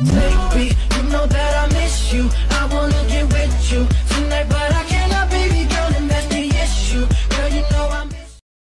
Maybe